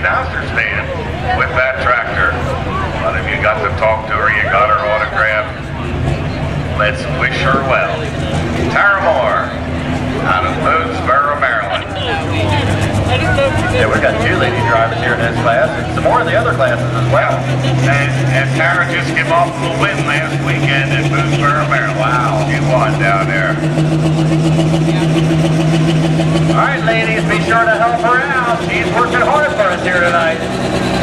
announcer stand with that tractor. A lot of you got to talk to her, you got her autograph. Let's wish her well. Tara Moore, out of Boonsboro, Maryland. Yeah, we've got two lady drivers here in this class, and some more in the other classes as well. And, and Tara just came off of a win last weekend in Boonsboro, Maryland. Wow, she won down there. Ladies, be sure to help her out. She's working hard for us here tonight.